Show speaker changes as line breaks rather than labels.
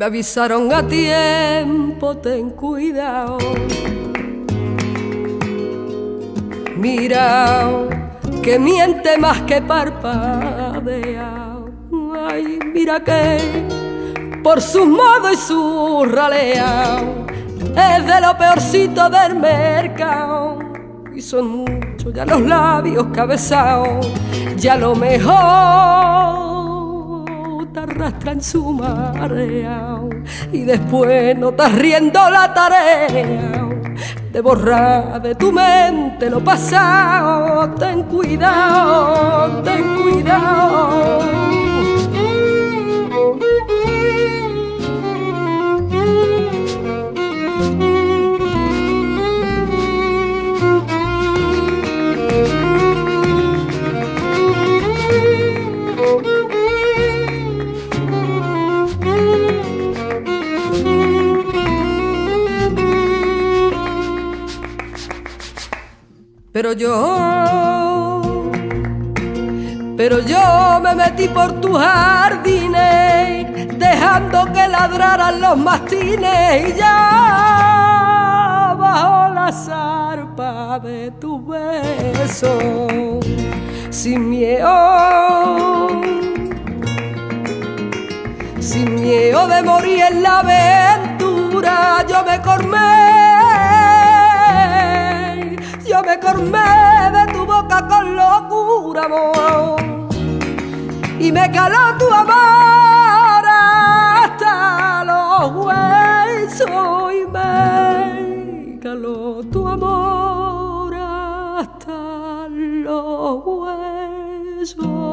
Me avisaron a tiempo, ten cuidado. Mira, que miente más que parpadea. Ay, mira que por su modo y su ralea es de lo peorcito del mercado. Y son muchos ya los labios cabezados, ya lo mejor te arrastra en su marea y después no estás riendo la tarea de borrar de tu mente lo pasado. Ten cuidado, ten cuidado. Pero yo, pero yo me metí por tus jardines, dejando que ladraran los mastines y ya bajo la zarpa de tu beso, sin miedo, sin miedo de morir en la aventura, yo me cormé yo me cormé de tu boca con locura, amor. Y me caló tu amor hasta los huesos. Y me caló tu amor hasta los huesos.